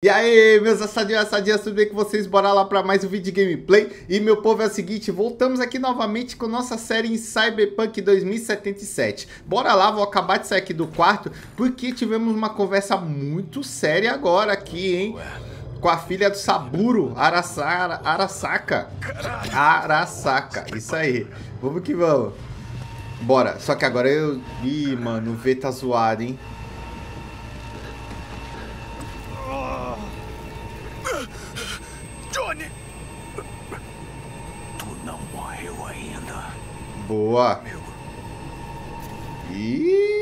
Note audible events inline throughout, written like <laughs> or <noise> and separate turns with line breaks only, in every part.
E aí, meus assadinhos e assadinhas, tudo bem com vocês? Bora lá para mais um vídeo de gameplay. E meu povo é o seguinte, voltamos aqui novamente com nossa série em Cyberpunk 2077. Bora lá, vou acabar de sair aqui do quarto, porque tivemos uma conversa muito séria agora aqui, hein? Com a filha do Saburo, Arasaka. Arasaka, isso aí. Vamos que vamos. Bora, só que agora eu... Ih, mano, o V tá zoado, hein? Boa. E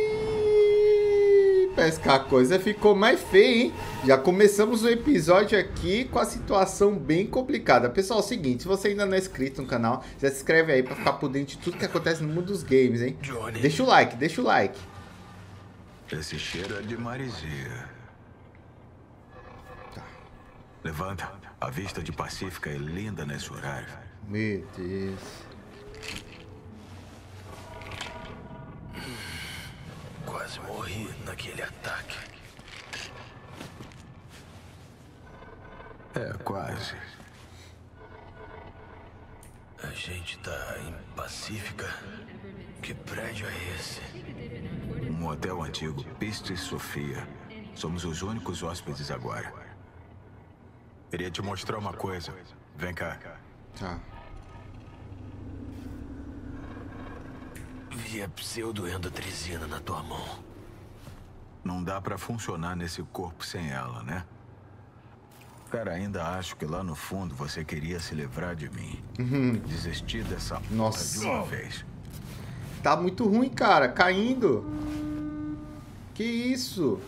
a coisa ficou mais feia, hein? Já começamos o episódio aqui com a situação bem complicada. Pessoal, é o seguinte, se você ainda não é inscrito no canal, já se inscreve aí pra ficar por dentro de tudo que acontece no mundo dos games, hein?
Johnny.
Deixa o like, deixa o like.
Esse cheiro é de maresia.
Tá.
Levanta. A vista de Pacífica é linda nesse horário.
Meu Deus.
Quase morri naquele ataque. É, quase. A gente tá em Pacífica? Que prédio é esse? Um hotel antigo, Pistes Sofia. Somos os únicos hóspedes agora. Queria te mostrar uma coisa. Vem cá.
Tá.
Vi a pseudoendotrizina na tua mão. Não dá pra funcionar nesse corpo sem ela, né? Cara, ainda acho que lá no fundo você queria se livrar de mim. Desistir dessa
Nossa.
de uma vez.
Tá muito ruim, cara. Caindo. Que isso?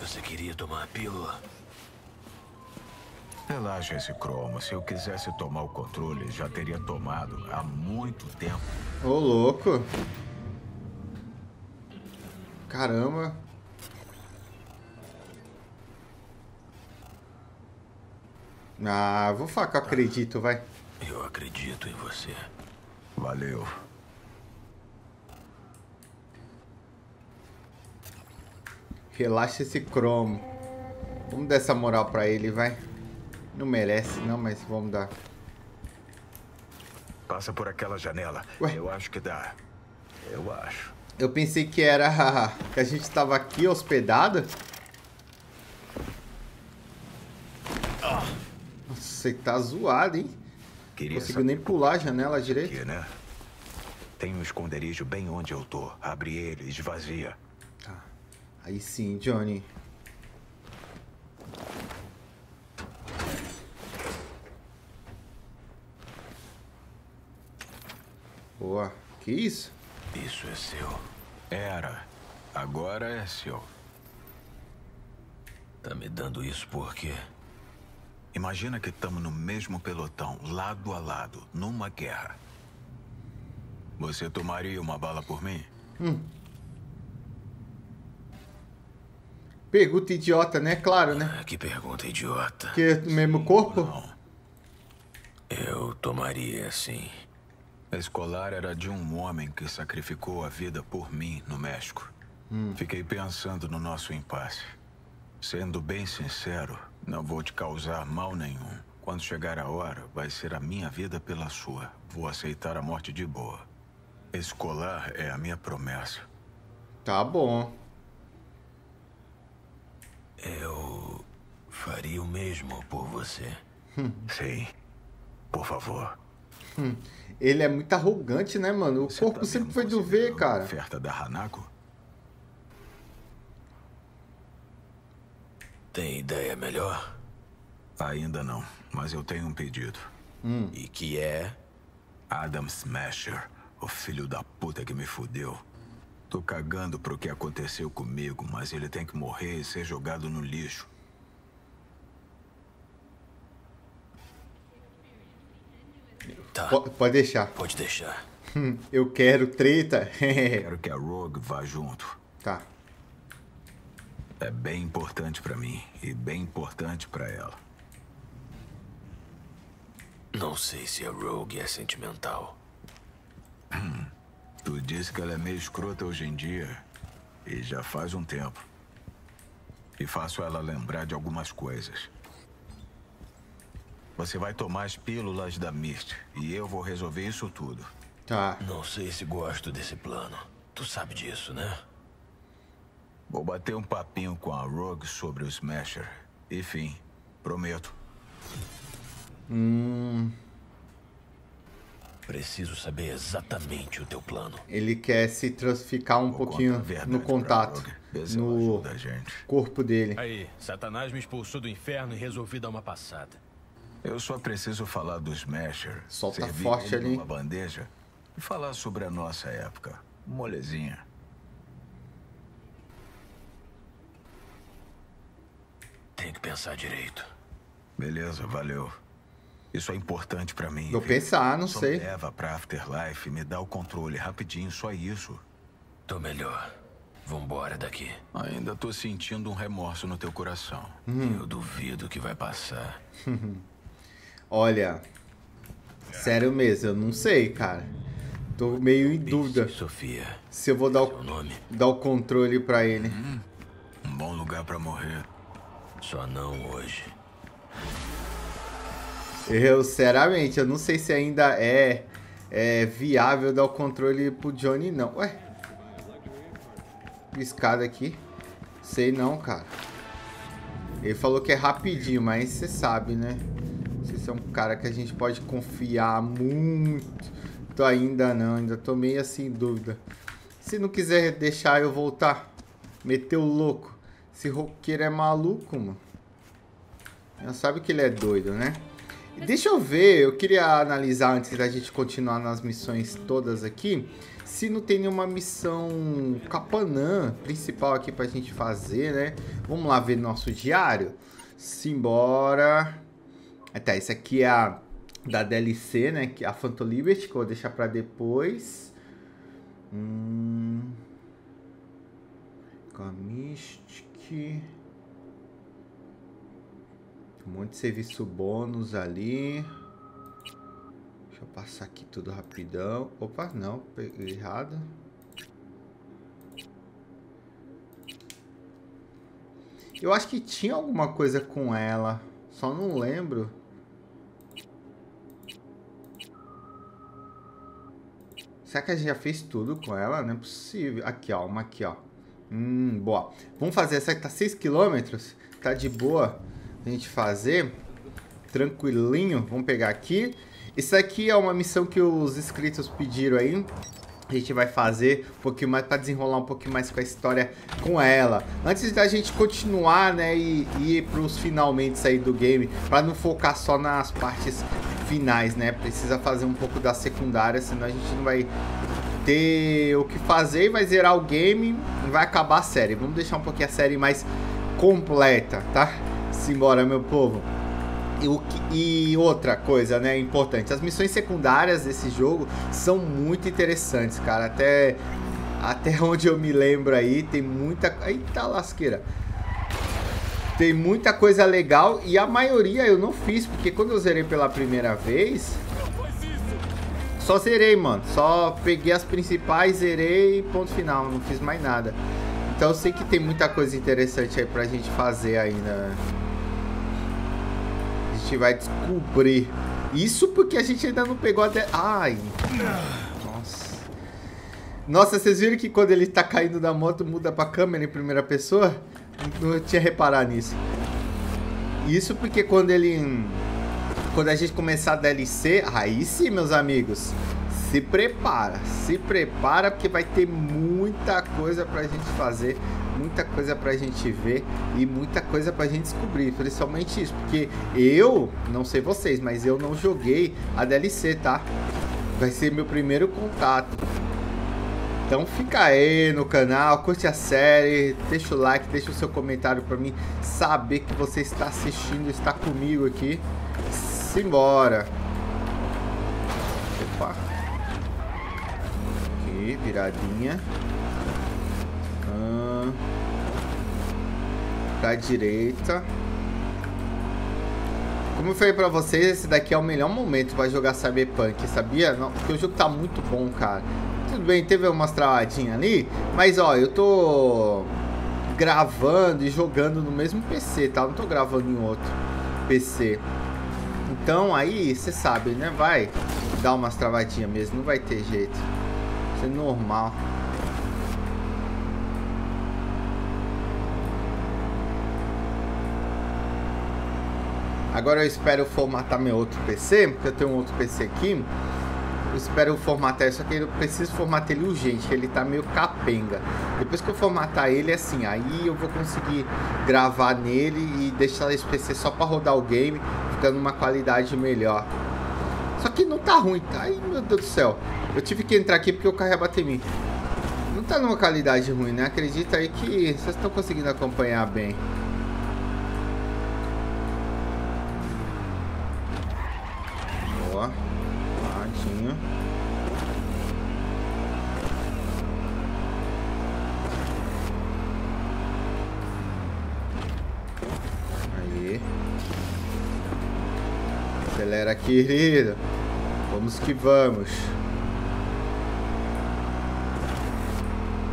Você queria tomar a pílula? Relaxa esse cromo. Se eu quisesse tomar o controle, já teria tomado há muito tempo.
Ô, louco. Caramba. Ah, vou falar que eu acredito, vai.
Eu acredito em você. Valeu.
Relaxa esse cromo. Vamos dar essa moral pra ele, vai. Não merece, não, mas vamos dar.
Passa por aquela janela.
Ué?
Eu acho que dá. Eu acho.
Eu pensei que era <laughs> que a gente tava aqui hospedada. Nossa, você tá zoado, hein?
Queria
Não consigo nem pular a janela direito.
aqui, né? Tem um esconderijo bem onde eu tô. Abre ele, esvazia.
Tá. Aí sim, Johnny. Boa. Que isso?
Isso é seu. Era. Agora é seu. Tá me dando isso por quê? Imagina que estamos no mesmo pelotão, lado a lado, numa guerra. Você tomaria uma bala por mim?
Pergunta idiota, né? Claro, né?
Ah, Que pergunta idiota.
Que é o mesmo corpo?
Não. Eu tomaria, sim. Escolar era de um homem que sacrificou a vida por mim no México. Fiquei pensando no nosso impasse. Sendo bem sincero, não vou te causar mal nenhum. Quando chegar a hora, vai ser a minha vida pela sua. Vou aceitar a morte de boa. Escolar é a minha promessa.
Tá bom.
Eu faria o mesmo por você. Sim. Por favor.
Ele é muito arrogante, né, mano? O
Você
corpo
tá
sempre foi do V, cara.
Oferta da Hanako? Tem ideia melhor? Ainda não, mas eu tenho um pedido. E que é? Adam Smasher, o filho da puta que me fudeu. Tô cagando pro que aconteceu comigo, mas ele tem que morrer e ser jogado no lixo. Tá,
Po- pode deixar.
pode deixar.
Hum, Eu quero treta. <laughs>
Quero que a Rogue vá junto.
tá.
É bem importante pra mim e bem importante pra ela.
Não sei se a Rogue é sentimental.
Hum, tu disse que ela é meio escrota hoje em dia. E já faz um tempo. E faço ela lembrar de algumas coisas. Você vai tomar as pílulas da Mist. E eu vou resolver isso tudo.
Tá.
Não sei se gosto desse plano. Tu sabe disso, né?
Vou bater um papinho com a Rogue sobre o Smasher. Enfim, prometo.
Hum.
Preciso saber exatamente o teu plano.
Ele quer se transficar um Vou pouquinho no contato, no corpo dele.
Aí, Satanás me expulsou do inferno e resolvi dar uma passada.
Eu só preciso falar do Smasher.
Solta forte ali.
Uma bandeja e falar sobre a nossa época. Molezinha.
Tem que pensar direito.
Beleza, valeu. Isso é importante para mim.
Vou pensar, não
só
sei.
Me leva pra Afterlife me dá o controle rapidinho, só isso.
Tô melhor. Vambora daqui.
Ainda tô sentindo um remorso no teu coração.
Hum. Eu duvido que vai passar. <laughs>
Olha, sério mesmo, eu não sei, cara. Tô meio em dúvida.
Sofia.
Se eu vou dar o,
nome?
dar o controle para ele.
Hum, um bom lugar para morrer.
Só não hoje.
Eu, sinceramente, eu não sei se ainda é, é viável dar o controle pro Johnny, não. Ué? Escada aqui. Sei não, cara. Ele falou que é rapidinho, mas você sabe, né? Você é um cara que a gente pode confiar muito. Tô ainda não, ainda tô meio assim em dúvida. Se não quiser deixar eu voltar, meteu louco. Esse roqueiro é maluco, mano. Já sabe que ele é doido, né? Deixa eu ver, eu queria analisar antes da gente continuar nas missões todas aqui, se não tem nenhuma missão Capanã principal aqui pra gente fazer, né? Vamos lá ver nosso diário. Simbora. Até, esse aqui é a da DLC, né? É a Phantom Liberty, que eu vou deixar pra depois. Hum... Com a Mystic... Um monte de serviço bônus ali. Deixa eu passar aqui tudo rapidão. Opa, não, errado. Eu acho que tinha alguma coisa com ela, só não lembro. Será que a gente já fez tudo com ela? Não é possível. Aqui, ó, uma aqui, ó. Hum, boa. Vamos fazer essa que tá 6 km, tá de boa a gente fazer tranquilinho. Vamos pegar aqui. Isso aqui é uma missão que os inscritos pediram aí. A gente vai fazer um pouquinho mais para desenrolar um pouquinho mais com a história com ela. Antes da gente continuar, né, e, e ir para os finalmente aí do game, para não focar só nas partes finais, né? Precisa fazer um pouco da secundária, senão a gente não vai ter o que fazer, vai zerar o game e vai acabar a série. Vamos deixar um pouquinho a série mais completa, tá? Simbora, meu povo. E, e, outra coisa, né, importante, as missões secundárias desse jogo são muito interessantes, cara. Até, até <laughs> onde eu me lembro aí, tem muita... Eita lasqueira! Tem muita coisa legal e a maioria eu não fiz, porque quando eu zerei pela primeira vez... Só zerei, mano. Só peguei as principais, zerei e ponto final. Não fiz mais nada. Então eu sei que tem muita coisa interessante aí pra gente fazer ainda, né? Gente vai descobrir. Isso porque a gente ainda não pegou até... Ai. Nossa. Nossa, vocês viram que quando ele tá caindo da moto muda pra câmera em primeira pessoa? Não tinha reparado nisso. Isso porque quando ele... Quando a gente começar a DLC, aí sim, meus amigos, se prepara, se prepara porque vai ter muita coisa pra gente fazer muita coisa pra gente ver e muita coisa pra gente descobrir, principalmente isso, porque eu, não sei vocês, mas eu não joguei a DLC, tá? Vai ser meu primeiro contato. Então fica aí no canal, curte a série, deixa o like, deixa o seu comentário pra mim saber que você está assistindo, está comigo aqui. Simbora! Opa! Aqui, viradinha. Pra direita. Como eu falei pra vocês, esse daqui é o melhor momento pra jogar Cyberpunk, sabia? Não, porque o jogo tá muito bom, cara. Tudo bem, teve umas travadinhas ali, mas ó, eu tô gravando e jogando no mesmo PC, tá? Não tô gravando em outro PC. Então aí, você sabe, né? Vai dar umas travadinhas mesmo, não vai ter jeito. Isso é normal. Agora eu espero formatar meu outro PC, porque eu tenho um outro PC aqui. Eu espero formatar isso aqui, eu preciso formatar ele urgente, ele tá meio capenga. Depois que eu formatar ele, assim, aí eu vou conseguir gravar nele e deixar esse PC só para rodar o game, ficando uma qualidade melhor. Só que não tá ruim, tá? Ai, meu Deus do céu. Eu tive que entrar aqui porque o carro ia bater em mim. Não tá numa qualidade ruim, né? Acredita aí que vocês estão conseguindo acompanhar bem. Querido. Vamos que vamos.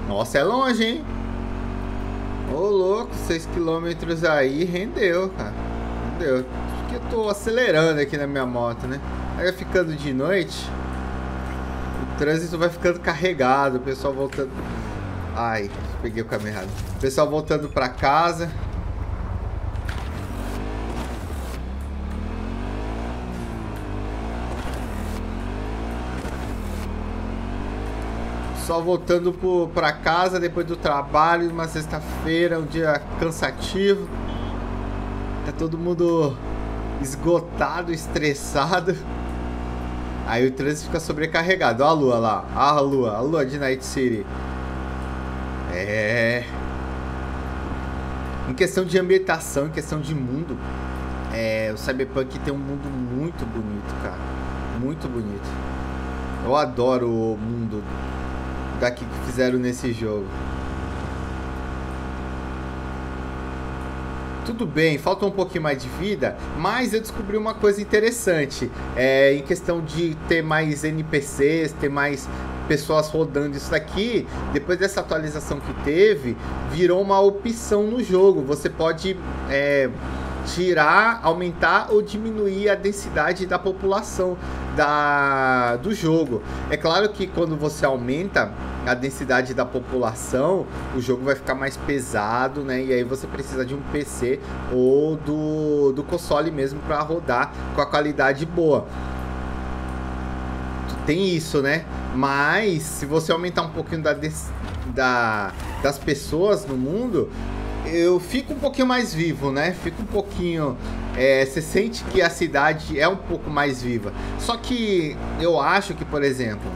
Nossa, é longe, hein? Ô, louco, 6 km aí rendeu, cara. Rendeu. Que eu tô acelerando aqui na minha moto, né? Aí ficando de noite, o trânsito vai ficando carregado, o pessoal voltando... Ai, peguei o caminho errado. O pessoal voltando pra casa. Só voltando para casa depois do trabalho, uma sexta-feira, um dia cansativo. Tá todo mundo esgotado, estressado. Aí o trânsito fica sobrecarregado. Olha a lua lá. Olha a lua. A lua de Night City. É. Em questão de ambientação, em questão de mundo, é, o Cyberpunk tem um mundo muito bonito, cara. Muito bonito. Eu adoro o mundo daqui que fizeram nesse jogo. Tudo bem, falta um pouquinho mais de vida, mas eu descobri uma coisa interessante. É, em questão de ter mais NPCs, ter mais pessoas rodando isso daqui, depois dessa atualização que teve, virou uma opção no jogo. Você pode é, tirar, aumentar ou diminuir a densidade da população da, do jogo. É claro que quando você aumenta a densidade da população, o jogo vai ficar mais pesado, né? E aí você precisa de um PC ou do, do console mesmo para rodar com a qualidade boa. Tem isso, né? Mas se você aumentar um pouquinho da, da, das pessoas no mundo, eu fico um pouquinho mais vivo, né? Fico um pouquinho. É, você sente que a cidade é um pouco mais viva. Só que eu acho que, por exemplo,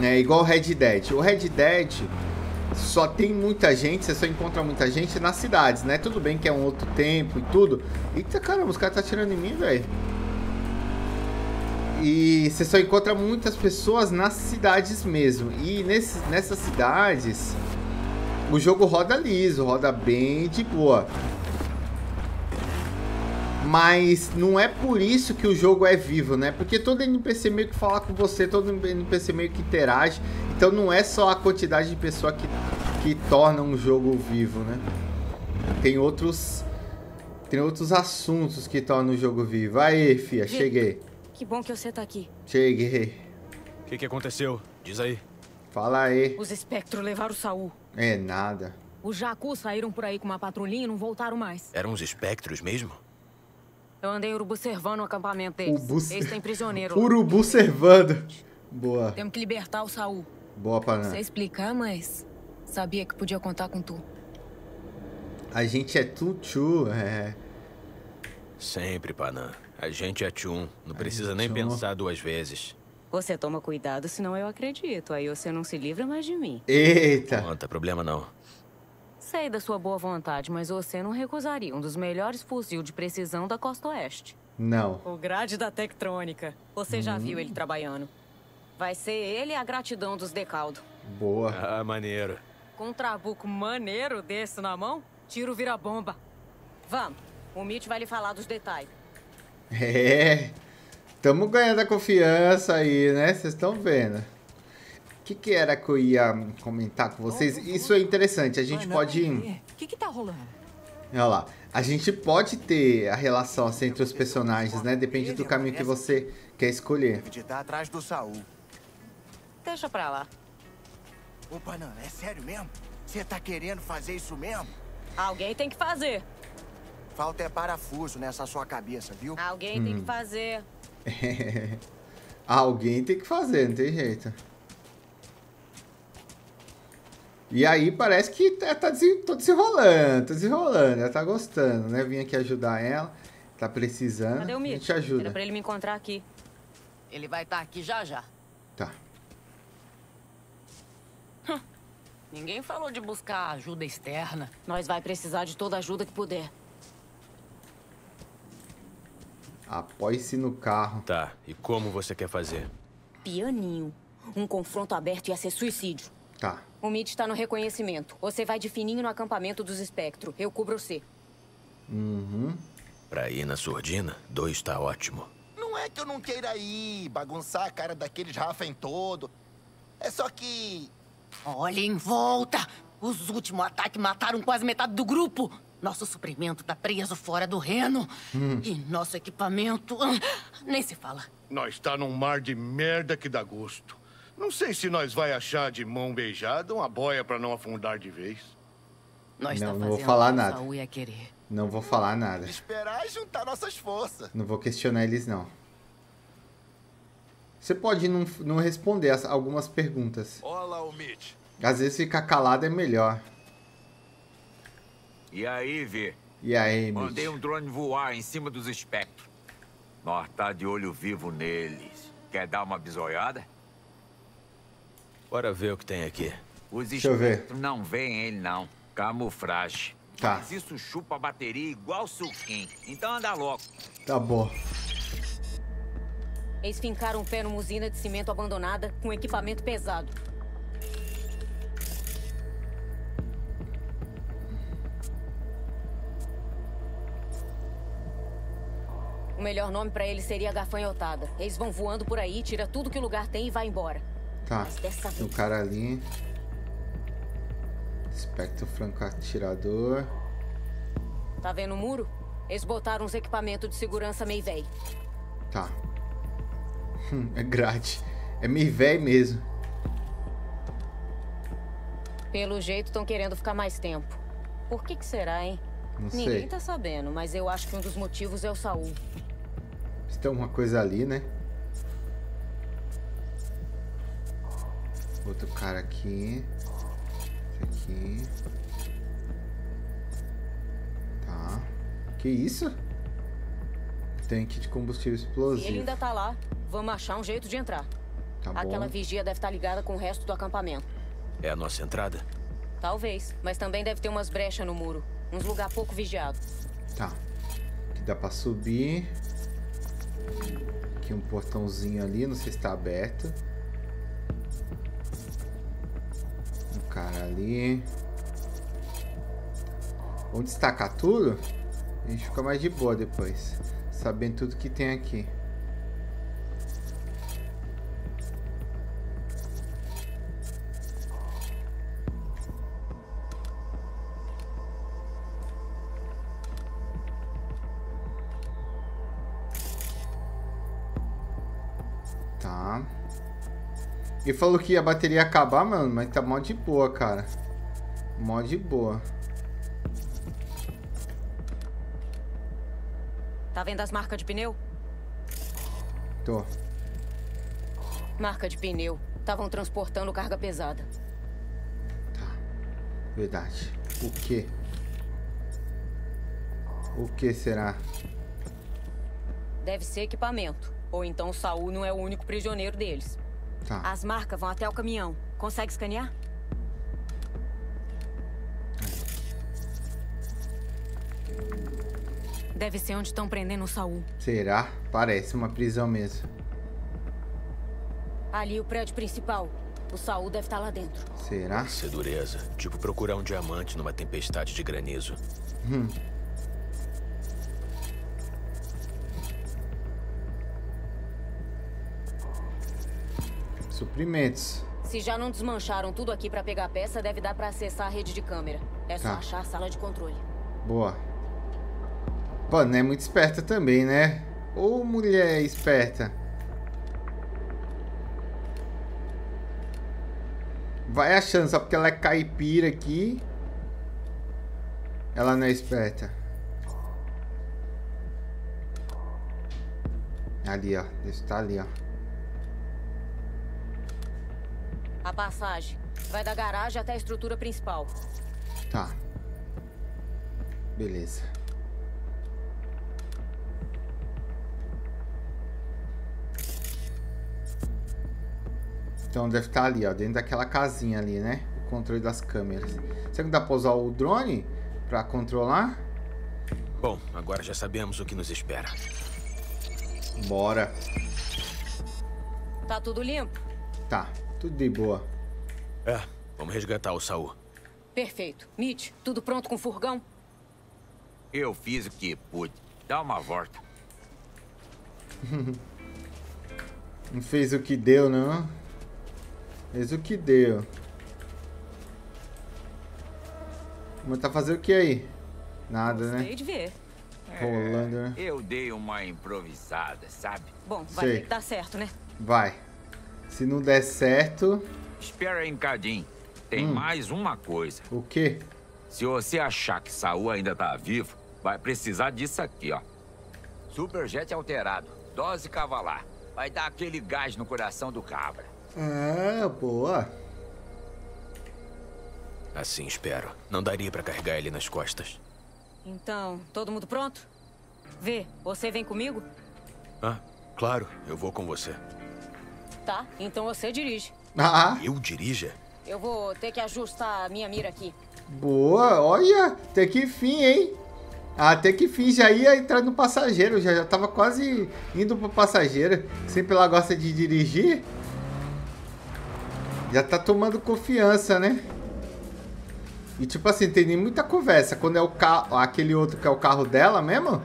né, igual o Red Dead. O Red Dead só tem muita gente, você só encontra muita gente nas cidades, né? Tudo bem que é um outro tempo e tudo. Eita caramba, os caras tá tirando em mim, velho. E você só encontra muitas pessoas nas cidades mesmo. E nesse, nessas cidades o jogo roda liso, roda bem de boa. Mas não é por isso que o jogo é vivo, né? Porque todo NPC meio que fala com você, todo NPC meio que interage. Então não é só a quantidade de pessoa que, que torna um jogo vivo, né? Tem outros tem outros assuntos que tornam o jogo vivo. Aí, fia, cheguei.
Que bom que você tá aqui.
Cheguei.
O que, que aconteceu? Diz aí.
Fala aí.
Os espectros levaram o Saul.
É nada.
Os Jacu saíram por aí com uma patrulhinha e não voltaram mais.
Eram os espectros mesmo?
Eu andei urubu servando o acampamento deles.
Urubu...
Eles têm prisioneiro.
urubu servando. Boa.
Temos que libertar o Saul.
Boa, Panã.
Sei explicar, mas sabia que podia contar com tu.
A gente é tutu, é.
Sempre, Panã. A gente é tchum. Não precisa nem pensar duas vezes.
Você toma cuidado, senão eu acredito. Aí você não se livra mais de mim.
Eita!
Não tem problema não.
Sei da sua boa vontade, mas você não recusaria um dos melhores fuzil de precisão da costa oeste.
Não.
O grade da Tectrônica. Você hum. já viu ele trabalhando. Vai ser ele a gratidão dos Decaldo.
Boa.
Ah, maneiro.
Com um trabuco maneiro desse na mão, tiro vira bomba. Vamos. O Mitch vai lhe falar dos detalhes.
É. Estamos ganhando a confiança aí, né? Vocês estão vendo. O que, que era que eu ia comentar com vocês? Isso é interessante. A gente pode.
O que, que tá rolando?
Olha lá. A gente pode ter a relação assim, entre os personagens, né? Depende do caminho que você quer escolher.
Deve de estar atrás do Saul.
Deixa pra lá.
Ô, Banana, é sério mesmo? Você tá querendo fazer isso mesmo?
Alguém tem que fazer.
Falta é parafuso nessa sua cabeça, viu?
Alguém tem que fazer. <laughs>
Alguém tem que fazer, não tem jeito. E aí parece que tá, tá desen- tô desenrolando, tô desenrolando. Ela tá gostando, né? Vim aqui ajudar ela. Tá precisando.
Cadê o
a
Mitch?
gente ajuda.
Era pra ele me encontrar aqui.
Ele vai estar aqui já já.
Tá.
Ninguém falou de buscar ajuda externa.
Nós vai precisar de toda a ajuda que puder.
Apoie-se no carro.
Tá, e como você quer fazer?
Pianinho. Um confronto aberto ia ser suicídio.
Tá.
O Mitch tá no reconhecimento. Você vai de fininho no acampamento dos Espectro. Eu cubro você.
Uhum.
Pra ir na surdina, dois tá ótimo.
Não é que eu não queira ir, bagunçar a cara daqueles Rafa em todo. É só que.
Olha em volta! Os últimos ataques mataram quase metade do grupo. Nosso suprimento tá preso fora do reno. E nosso equipamento. ah, Nem se fala.
Nós tá num mar de merda que dá gosto. Não sei se nós vai achar de mão beijada uma boia pra não afundar de vez.
Nós
Não,
tá
não vou falar nada.
Saul ia querer.
Não vou falar nada.
Esperar e juntar nossas forças.
Não vou questionar eles, não. Você pode não, não responder as- algumas perguntas.
Olá, o Mitch.
Às vezes ficar calado é melhor.
E aí, Vê?
E aí, Mitch?
Mandei um drone voar em cima dos espectros. Nós tá de olho vivo neles. Quer dar uma bisoiada?
Bora ver o que tem aqui.
Os
Deixa eu ver.
não veem ele, não. Camuflagem.
Tá.
Mas isso chupa a bateria igual suquinho. Então anda logo.
Tá bom.
Eles fincaram o pé numa usina de cimento abandonada com equipamento pesado. O melhor nome pra eles seria gafanhotada. Eles vão voando por aí, tira tudo que o lugar tem e vai embora.
Tá. Tem um cara ali. Espectro franco atirador.
Tá vendo o muro? Eles botaram uns equipamentos de segurança meio velho.
Tá. Hum, é grade. É meio velho mesmo.
Pelo jeito, estão querendo ficar mais tempo. Por que que será, hein?
Não
Ninguém
sei.
tá sabendo, mas eu acho que um dos motivos é o Saul.
Se tem alguma coisa ali, né? Outro cara aqui. Esse aqui. Tá. Que isso? Tanque de combustível
Se ele
explosivo.
ainda tá lá, vamos achar um jeito de entrar.
Tá bom.
Aquela vigia deve estar ligada com o resto do acampamento.
É a nossa entrada?
Talvez, mas também deve ter umas brechas no muro. Uns lugar pouco vigiado.
Tá. Aqui dá pra subir. Aqui um portãozinho ali, não sei se tá aberto. Cara ali. Vamos destacar tudo? A gente fica mais de boa depois. Sabendo tudo que tem aqui. Tá. E falou que a bateria ia acabar, mano, mas tá mó de boa, cara. Mó de boa.
Tá vendo as marcas de pneu?
Tô.
Marca de pneu. Estavam transportando carga pesada.
Tá. Verdade. O que? O que será?
Deve ser equipamento. Ou então o Saul não é o único prisioneiro deles.
Tá.
As marcas vão até o caminhão. Consegue escanear? Deve ser onde estão prendendo o Saul.
Será? Parece uma prisão mesmo.
Ali o prédio principal. O Saul deve estar lá dentro.
Será?
Isso é dureza. Tipo procurar um diamante numa tempestade de granizo.
Suprimentos.
Se já não desmancharam tudo aqui pra pegar a peça, deve dar pra acessar a rede de câmera. É só
Tá.
achar a sala de controle.
Boa. Pô, não é muito esperta também, né? Ou mulher esperta. Vai achando, só porque ela é caipira aqui. Ela não é esperta. Ali, ó. Deixa tá ali, ó.
A passagem vai da garagem até a estrutura principal.
Tá. Beleza. Então deve estar ali, ó, dentro daquela casinha ali, né? O controle das câmeras. Será que dá pra usar o drone pra controlar?
Bom, agora já sabemos o que nos espera.
Bora.
Tá tudo limpo?
Tá, tudo de boa.
É, vamos resgatar o Saul.
Perfeito. Mitch, tudo pronto com o furgão?
Eu fiz o que pude. Dá uma volta. <laughs>
Não fez o que deu, não? Fez o que deu. Mas tá fazendo o que aí? Nada,
Gostei
né?
de ver.
Rolando, né?
Eu dei uma improvisada, sabe?
Bom, vai
Sei.
ter que dar certo, né?
Vai. Se não der certo,
Espera aí um cadinho. Tem
Hum.
mais uma coisa.
o quê?
Se você achar que Saul ainda tá vivo, vai precisar disso aqui, ó. Superjet alterado. Dose cavalar. Vai dar aquele gás no coração do cabra.
Ah, boa.
Assim espero. Não daria pra carregar ele nas costas.
Então, todo mundo pronto? Vê, você vem comigo?
Ah, claro, eu vou com você.
Tá, então você dirige.
Ah,
Eu dirija?
Eu vou ter que ajustar a minha mira aqui.
boa. Olha, até que fim, hein? Até que fim já ia entrar no passageiro. Já, já tava quase indo pro passageiro. Sempre ela gosta de dirigir. Já tá tomando confiança, né? E tipo assim, tem nem muita conversa. Quando é o carro, aquele outro que é o carro dela mesmo,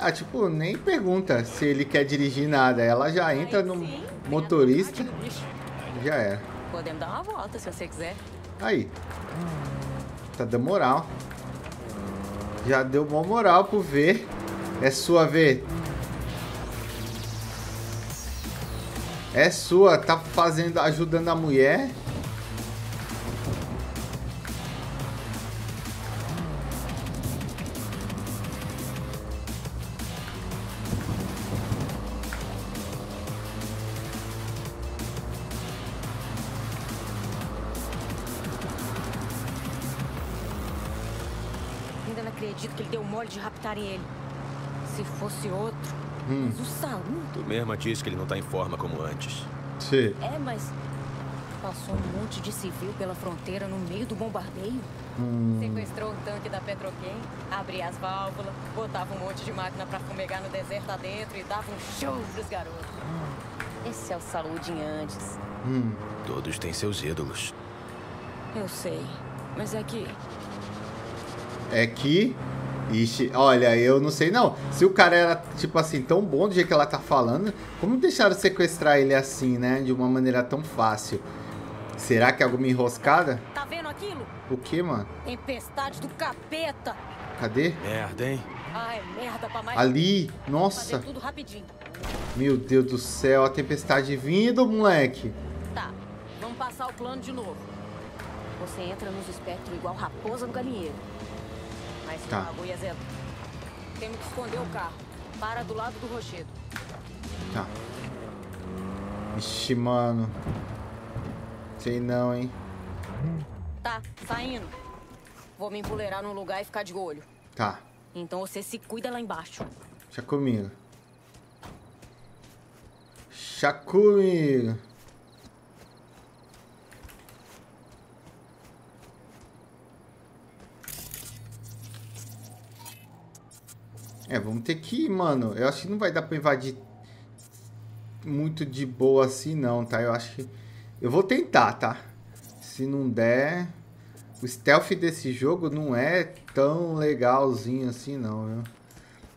ah, tipo, nem pergunta se ele quer dirigir nada. Ela já entra no motorista, já era.
Podemos dar uma volta se você quiser.
Aí. Tá dando moral. Já deu uma moral pro ver. É sua ver. É sua, tá fazendo, ajudando a mulher.
Raptarem ele. Se fosse outro.
Hum.
Mas o Saul.
Tu mesma disse que ele não tá em forma como antes.
Sim.
É, mas. Passou um monte de civil pela fronteira no meio do bombardeio.
Hum.
Sequestrou o tanque da Petroquem, abria as válvulas, botava um monte de máquina pra fumegar no deserto adentro e dava um show pros garotos. Esse é o saúde em antes.
Hum.
Todos têm seus ídolos.
Eu sei, mas é que
É que. Ixi, olha, eu não sei não. Se o cara era, tipo assim, tão bom do jeito que ela tá falando, como deixaram sequestrar ele assim, né? De uma maneira tão fácil? Será que é alguma enroscada?
Tá vendo aquilo?
O que, mano?
Tempestade do capeta!
Cadê?
Merda, hein?
Ah, é merda pra mais.
Ali!
Fazer
Nossa!
tudo rapidinho.
Meu Deus do céu, a tempestade vindo, moleque!
Tá, vamos passar o plano de novo. Você entra nos espectros igual raposa no galinheiro. Mas
Tá.
tá. é zero. Temos que esconder o carro. Para do lado do rochedo.
Tá. Ixi, mano. Sei não, hein?
Tá, saindo. Vou me empoleirar num lugar e ficar de olho.
Tá.
Então você se cuida lá embaixo.
Deixa comigo. Deixa comigo. É, vamos ter que ir, mano. Eu acho que não vai dar pra invadir muito de boa assim, não, tá? Eu acho que... Eu vou tentar, tá? Se não der... O stealth desse jogo não é tão legalzinho assim, não, viu?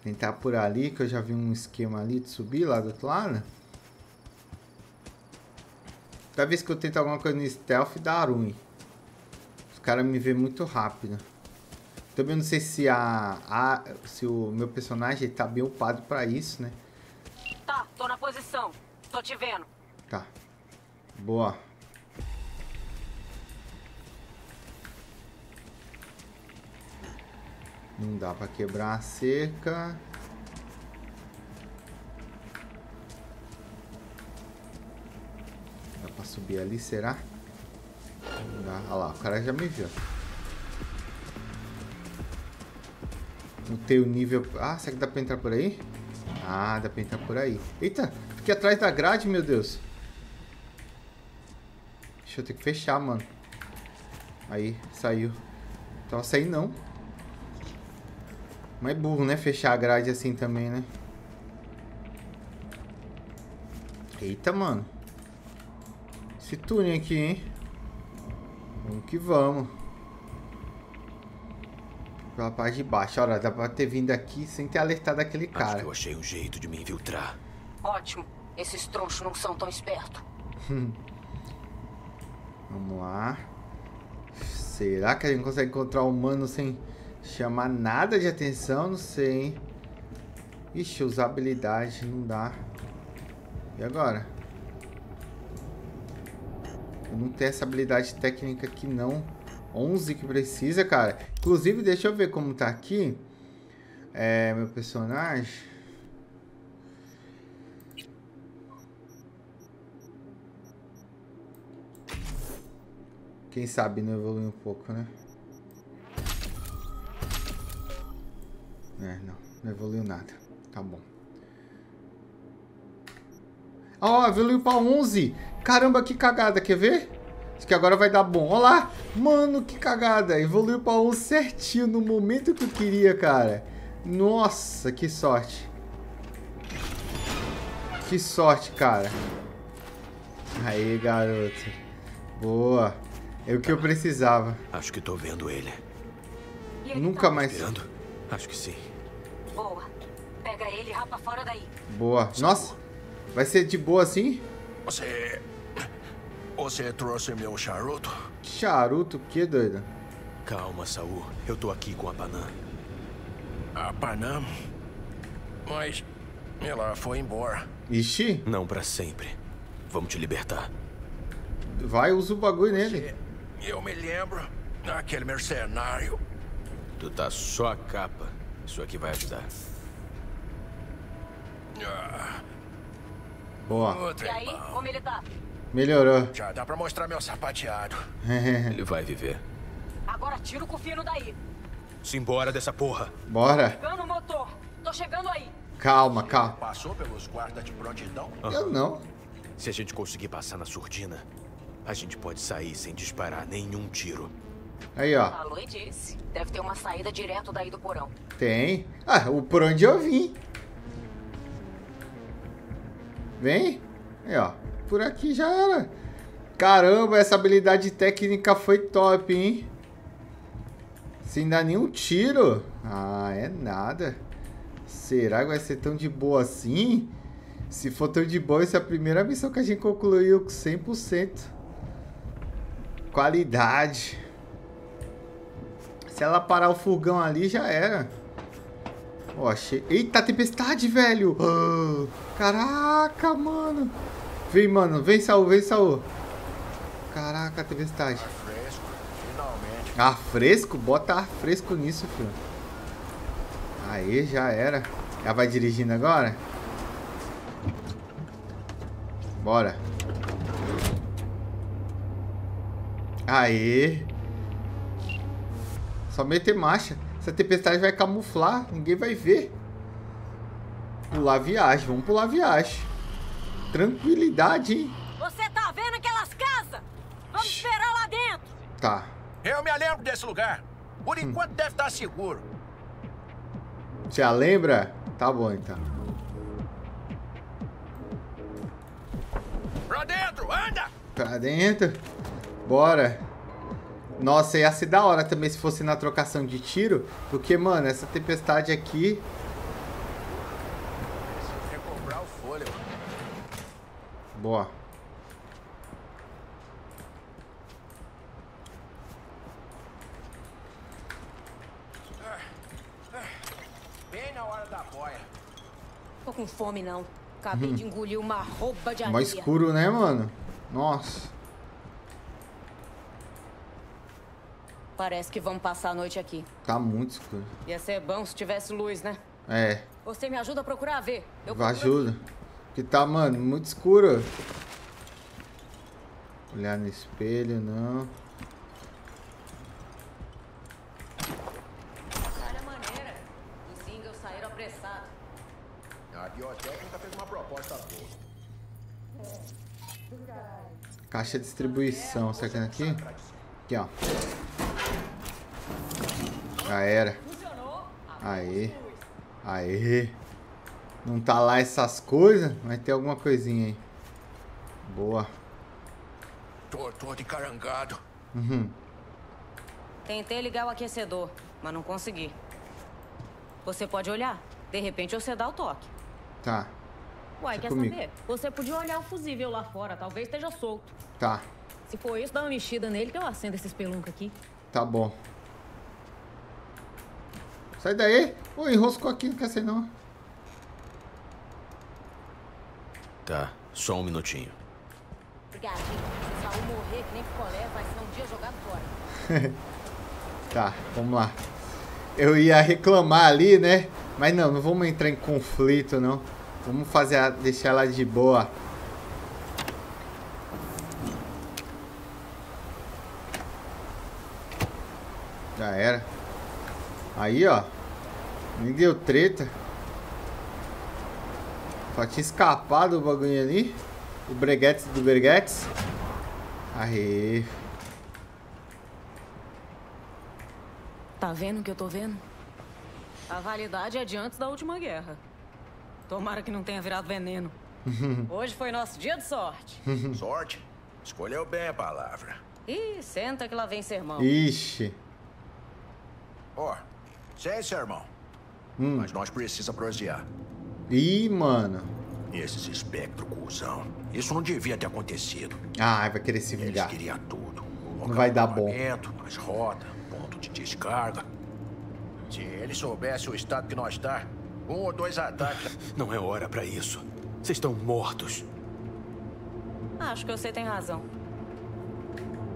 Tentar por ali, que eu já vi um esquema ali de subir lá do outro lado. Toda vez que eu tento alguma coisa no stealth, dá ruim. Os caras me vê muito rápido. Também não sei se a, a se o meu personagem tá bem upado pra isso, né?
Tá, tô na posição. Tô te vendo.
Tá. Boa. Não dá pra quebrar a cerca. Dá pra subir ali, será? Não dá. Olha lá, o cara já me viu. Não tem o nível... Ah, será que dá pra entrar por aí? Ah, dá pra entrar por aí. Eita, fiquei atrás da grade, meu Deus. Deixa eu ter que fechar, mano. Aí, saiu. Tava saindo não. Mas é burro, né? Fechar a grade assim também, né? Eita, mano. Esse túnel aqui, hein? Vamos que vamos. Pela parte de baixo. Olha, dá pra ter vindo aqui sem ter alertado aquele cara. Acho
que eu achei um jeito de me infiltrar.
Ótimo. Esses tronchos não são tão espertos.
Vamos lá. Será que a gente consegue encontrar o humano sem chamar nada de atenção? Não sei, hein? Ixi, usabilidade não dá. E agora? Eu não tenho essa habilidade técnica aqui não. 11 que precisa, cara. Inclusive, deixa eu ver como tá aqui. É, meu personagem. Quem sabe não evolui um pouco, né? É, não. Não evoluiu nada. Tá bom. Ó, oh, evoluiu pra 11. Caramba, que cagada. Quer ver? Acho que agora vai dar bom. Olha lá. Mano, que cagada. Evoluiu pra 11 certinho no momento que eu queria, cara. Nossa, que sorte. Que sorte, cara. Aí, garoto. Boa. É o que eu precisava.
Acho que tô vendo ele.
ele Nunca tá mais.
Vendo? Acho que sim.
Boa. Pega ele e rapa fora daí.
Boa. Nossa. Vai ser de boa assim?
Você. Você trouxe meu charuto?
Charuto? Que doido?
Calma, Saul. Eu tô aqui com a Panam.
A Panam? Mas ela foi embora.
Ixi.
Não para sempre. Vamos te libertar.
Vai, usa o bagulho nele.
Eu me lembro daquele mercenário.
Tu tá só a capa. Isso aqui vai ajudar.
Ah.
Boa.
E aí, como ele tá?
Melhorou.
Já dá pra mostrar meu sapateado. <laughs>
ele vai viver.
Agora tira o cofino daí.
Simbora dessa porra.
Bora.
Ligando o motor. Tô chegando aí.
Calma, calma.
Passou pelos guardas de prontidão?
Eu não.
Se a gente conseguir passar na surdina, a gente pode sair sem disparar nenhum tiro.
Aí, ó.
A Lui disse. Deve ter uma saída direto daí do porão.
Tem. Ah, o por onde eu vim. Vem. Aí, ó. Por aqui já era. Caramba, essa habilidade técnica foi top, hein? Sem dar nenhum tiro. Ah, é nada. Será que vai ser tão de boa assim? Se for tão de boa, essa é a primeira missão que a gente concluiu com 100%. Qualidade. Se ela parar o fogão ali, já era. Ó, achei... Eita, tempestade, velho! Oh, caraca, mano! Vem, mano. Vem, Saul. Vem, Saul. Caraca, tempestade.
Ar fresco, finalmente.
Ar fresco? Bota ar fresco nisso, filho. Aí, já era. Já vai dirigindo agora? Bora. Aê. Só meter marcha. Essa tempestade vai camuflar. Ninguém vai ver. Pular viagem. Vamos pular viagem. Tranquilidade, hein?
Você tá vendo aquelas casas? Vamos Shhh. esperar lá dentro.
Tá.
Eu me lembro desse lugar. Por hum. enquanto hum. deve estar seguro.
Já lembra? Tá bom, então.
Pra dentro, anda!
Pra dentro. Bora. Nossa, ia ser da hora também se fosse na trocação de tiro. Porque, mano, essa tempestade aqui...
Boa. Bem na
hora da
boia.
Tô com fome, não. Acabei
hum.
de engolir uma roupa de anilha.
Mais escuro, né, mano? Nossa.
Parece que vamos passar a noite aqui.
Tá muito escuro.
Ia ser bom se tivesse luz, né?
É.
Você me ajuda a procurar a ver. Eu
ajuda. Aqui. Que tá, mano, muito escuro. Olhar no espelho, não.
Olha a maneira. Os Ingles saíram apressados.
A biotécnica fez uma proposta boa.
Caixa de distribuição. Será que é aqui? Aqui, ó. Já era. Aê. Aê. Não tá lá essas coisas, mas tem alguma coisinha aí. Boa.
Tô todo encarangado.
Uhum.
Tentei ligar o aquecedor, mas não consegui. Você pode olhar. De repente você dá o toque.
Tá.
Uai,
Deixa
quer
comigo.
saber? Você podia olhar o fusível lá fora, talvez esteja solto.
Tá.
Se for isso, dá uma mexida nele que eu acendo esse espelunco aqui.
Tá bom. Sai daí. Ô, enroscou aqui, não quer ser não.
Tá, só um minutinho.
Obrigadinho. Se o Saul morrer que nem picolé, vai ser um dia jogado fora. <laughs>
Tá, vamos lá. Eu ia reclamar ali, né? Mas não, não vamos entrar em conflito, não. Vamos fazer a, deixar ela de boa. Já era. Aí, ó. Nem deu treta. Só tinha escapado o bagulho ali. O breguetes do breguetes. Aê.
Tá vendo o que eu tô vendo? A validade é de antes da última guerra. Tomara que não tenha virado veneno. <laughs> Hoje foi nosso dia de sorte. <laughs>
Sorte? Escolheu bem a palavra.
Ih, senta que lá vem sermão.
Ixi.
Ó, sem sermão.
Hum.
Mas nós precisamos prosear.
Ih, mano.
Esses espectro cuzão. Isso não devia ter acontecido.
Ah, vai querer se
Eles
vingar.
queriam tudo.
Não vai dar bom.
As rodas, ponto de descarga. Se eles soubessem o estado que nós está, um ou dois ataques. <laughs>
Não é hora pra isso. Vocês estão mortos.
Acho que você tem razão.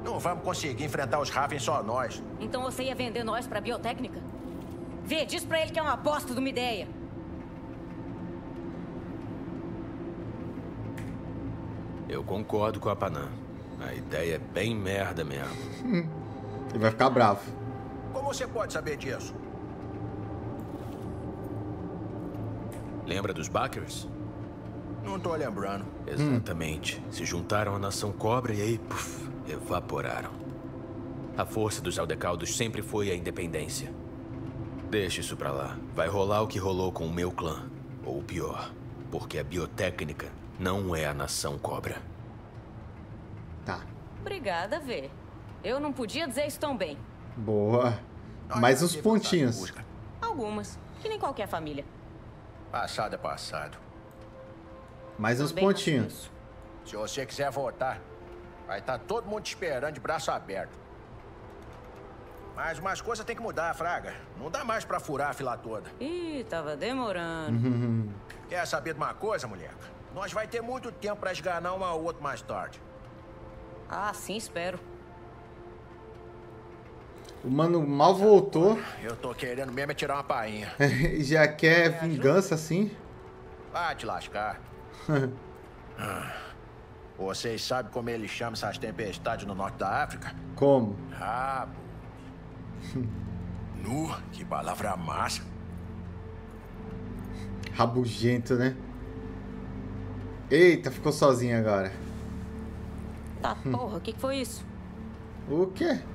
Não vamos conseguir enfrentar os Raven só nós.
Então você ia vender nós pra biotécnica? Vê, diz pra ele que é uma bosta de uma ideia.
Eu concordo com a Panam. A ideia é bem merda mesmo.
Ele vai ficar bravo.
Como você pode saber disso?
Lembra dos Backers?
Não tô lembrando.
Exatamente. Se juntaram à nação cobra e aí, puf, evaporaram. A força dos Aldecaldos sempre foi a independência. Deixa isso pra lá. Vai rolar o que rolou com o meu clã. Ou pior, porque a biotécnica não é a nação cobra.
Tá.
Obrigada, Vê. Eu não podia dizer isso tão bem.
Boa. Mais uns pontinhos.
Algumas. Que nem qualquer família.
Passado é passado.
Mais uns pontinhos.
Se você quiser voltar, vai estar todo mundo te esperando de braço aberto. Mas umas coisas tem que mudar, Fraga. Não dá mais pra furar a fila toda.
Ih, tava demorando.
Uhum.
Quer saber de uma coisa, mulher? Nós vai ter muito tempo pra esganar um ao outro mais tarde.
Ah, sim, espero.
O mano mal voltou.
Eu tô querendo mesmo é tirar uma painha. <laughs>
Já quer vingança assim?
Vai te lascar. <laughs> Ah, Vocês sabem como ele chama essas tempestades no norte da África?
Como?
Rabo. <laughs> nu, que palavra massa.
Rabugento, né? Eita, ficou sozinho agora.
Tá, porra, o que, que foi isso?
O quê? <laughs>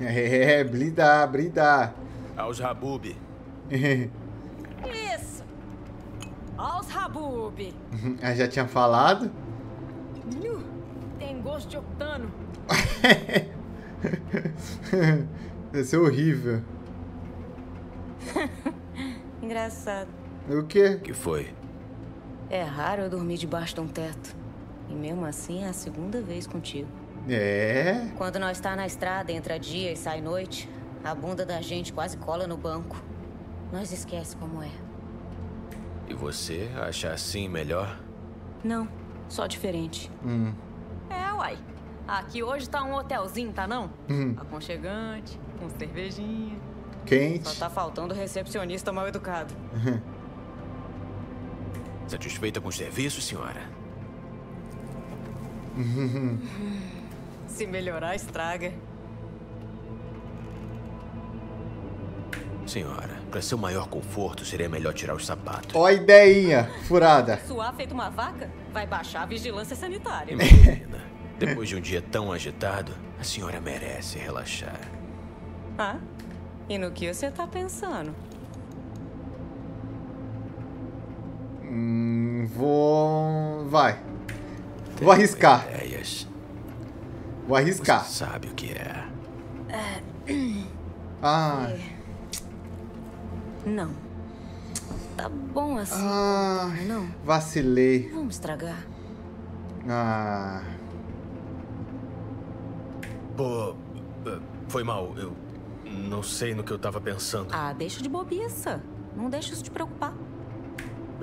É, blindar, blindar.
Aos Habub. <laughs>
Isso! Aos Habub! <laughs>
Ah, já tinha falado?
Tem gosto de octano.
Deve ser horrível.
Engraçado.
O quê?
que foi?
É raro eu dormir debaixo de um teto. E mesmo assim é a segunda vez contigo.
É.
Quando nós tá na estrada, entra dia e sai noite, A bunda da gente quase cola no banco. Nós esquece como é.
E você acha assim melhor?
Não, só diferente.
Hum.
É, uai. Aqui hoje tá um hotelzinho, tá não?
Hum.
Aconchegante, com cervejinha.
Quente.
Só tá faltando recepcionista mal educado. <laughs>
Satisfeita com o serviço, senhora? <laughs>
Se melhorar, estraga.
Senhora, para seu maior conforto, seria melhor tirar os sapatos.
Ó a ideinha furada. <laughs>
Suar feito uma vaca? Vai baixar a vigilância sanitária.
Menina, depois de um dia tão agitado, a senhora merece relaxar.
ah? E no que você tá pensando?
Hum, vou... Vai. Vou arriscar.
Ideias.
Vou arriscar.
Você sabe o que é.
Ah,
Não. Tá bom assim.
ah,
Não.
vacilei.
Vamos estragar.
Ah,
Pô, eh, foi mal. Eu não sei no que eu tava pensando.
Ah, deixa de bobiça. Não deixa isso te preocupar.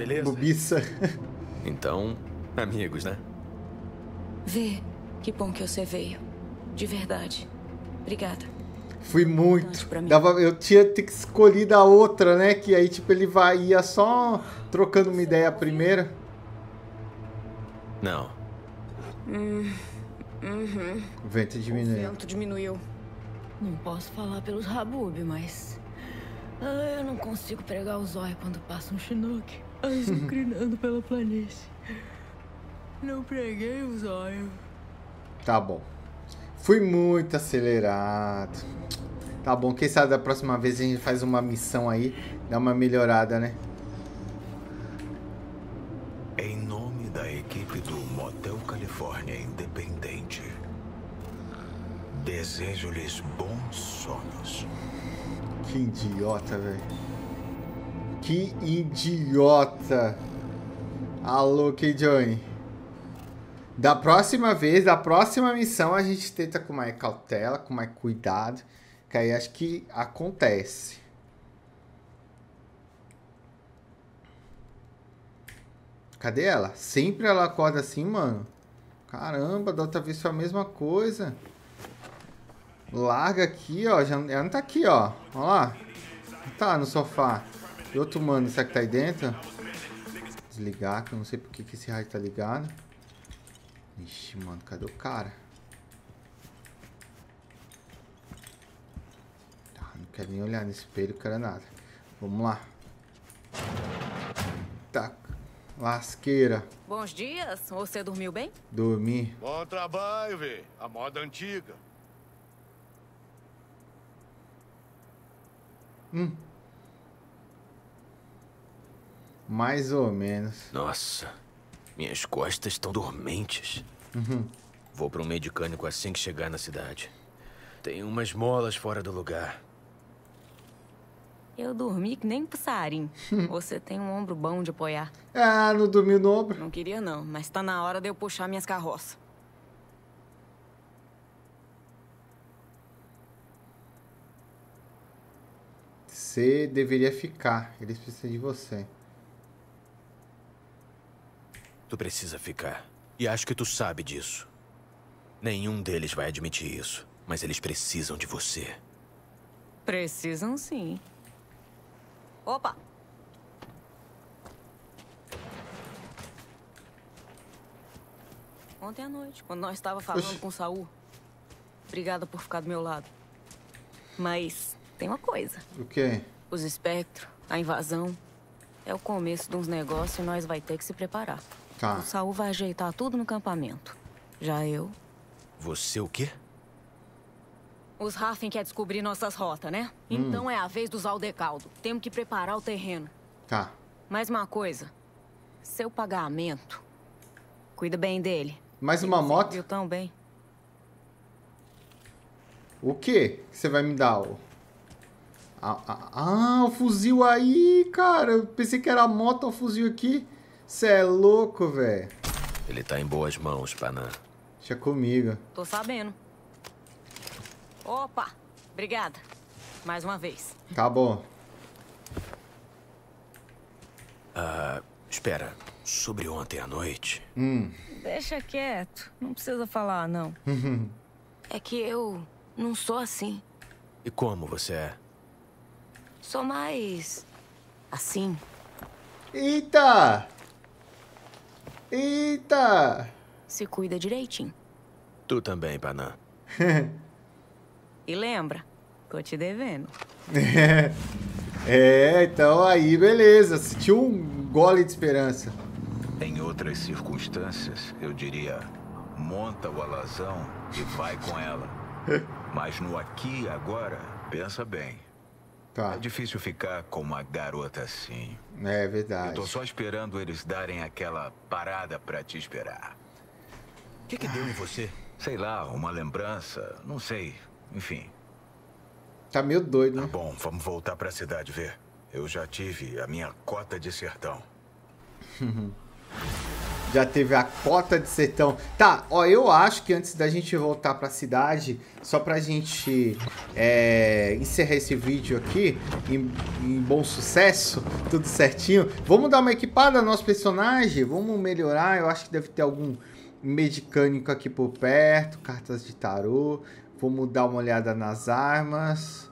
Beleza?
bobiça.
Então, amigos, né?
Vê, que bom que você veio. De verdade. Obrigada.
Fui muito. Dava, eu tinha que escolher a outra, né? Que aí, tipo, ele vai, ia só trocando uma ideia a primeira.
Não.
O vento
O
diminuiu.
vento diminuiu. Não posso falar pelos Habub, mas. Ah, eu não consigo pregar os olhos quando passa um chinook. Azucrinando pela planície. Não preguei os olhos.
Tá bom. Fui muito acelerado. Tá bom, quem sabe da próxima vez a gente faz uma missão aí, dá uma melhorada, né?
Em nome da equipe do Motel Califórnia Independente, desejo-lhes bons sonhos.
Que idiota, velho. Que idiota. Alô, K-Johnny. Da próxima vez, da próxima missão, a gente tenta com mais cautela, com mais cuidado. Que aí acho que acontece. Cadê ela? Sempre ela acorda assim, mano. Caramba, da outra vez foi a mesma coisa. Larga aqui, ó. Já, ela não tá aqui, ó. Ó lá. Tá no sofá. E outro mano, será que tá aí dentro? Desligar, que eu não sei porque que esse raio tá ligado. Ixi, mano, cadê o cara? Tá, não quero nem olhar no espelho, cara nada. Vamos lá. Tá. Lasqueira.
Bons dias. Você dormiu bem?
Dormir.
Bom trabalho, vê. A moda antiga.
Mais ou menos.
Nossa, minhas costas estão dormentes. Vou para um medicânico assim que chegar na cidade. Tem umas molas fora do lugar.
Eu dormi que nem passarinho. <laughs> Você tem um ombro bom de apoiar.
Ah, não dormiu no ombro.
Não queria não, mas tá na hora de eu puxar minhas carroças.
Você deveria ficar. Eles precisam de você.
Tu precisa ficar. E acho que tu sabe disso. Nenhum deles vai admitir isso, mas eles precisam de você.
Precisam sim. Opa! Ontem à noite, quando nós estava falando com o Saul. Obrigada por ficar do meu lado. Mas tem uma coisa.
O quê?
Os espectros, a invasão. É o começo de uns negócios e nós vai ter que se preparar.
Tá.
O Saul vai ajeitar tudo no campamento. Já eu.
Você o quê?
Os Raffen quer descobrir nossas rotas, né? Então é a vez dos Aldecaldo. Temos que preparar o terreno.
Tá.
Mais uma coisa. Seu pagamento. Cuida bem dele.
Mais uma moto?
Viu tão bem.
O quê que você vai me dar? ô? Ah, ah, ah, o fuzil aí, cara. Eu pensei que era a moto, o fuzil aqui. Você é louco, velho.
Ele tá em boas mãos, Panam.
Deixa comigo.
Tô sabendo. Opa! Obrigada.
Mais uma vez.
Tá bom.
Ah, espera. Sobre ontem à noite.
Hum.
Deixa quieto. Não precisa falar, não. <laughs> é que eu não sou assim.
E como você é?
Sou mais. assim.
Eita! Eita!
Se cuida direitinho.
Tu também, Panã. <laughs>
E lembra, tô te devendo. <laughs>
é, então aí, beleza. Sentiu um gole de esperança.
Em outras circunstâncias, eu diria: monta o alazão e vai com ela. <laughs> Mas no aqui e agora, pensa bem.
Tá.
É difícil ficar com uma garota assim.
É verdade.
Eu tô só esperando eles darem aquela parada pra te esperar.
O que, que deu em você?
Sei lá, uma lembrança, não sei. Enfim.
Tá meio doido, né?
Tá bom, vamos voltar pra cidade ver. Eu já tive a minha cota de sertão. <laughs>
Já teve a cota de sertão. Tá, ó, eu acho que antes da gente voltar pra cidade, só pra gente é, encerrar esse vídeo aqui, em, em, bom sucesso, tudo certinho, vamos dar uma equipada no nosso personagem, vamos melhorar, eu acho que deve ter algum medicânico aqui por perto, cartas de tarô, vamos dar uma olhada nas armas,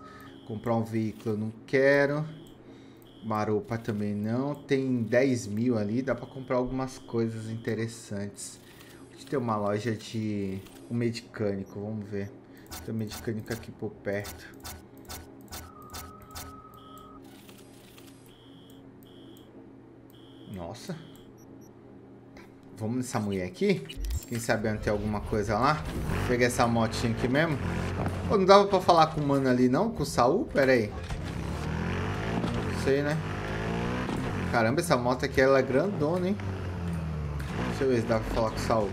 comprar um veículo eu não quero... Maropa também não. Tem 10 mil ali, dá pra comprar algumas coisas interessantes. A gente tem uma loja de um medicânico, vamos ver. Tem um medicânico aqui por perto. Nossa. Vamos nessa mulher aqui? Quem sabe tem alguma coisa lá? Pegar essa motinha aqui mesmo. Pô, não dava pra falar com o mano ali não? Com o Saul? Pera aí sei, né? Caramba, essa moto aqui ela é grandona, hein? Deixa eu ver se dá pra falar com o Saul.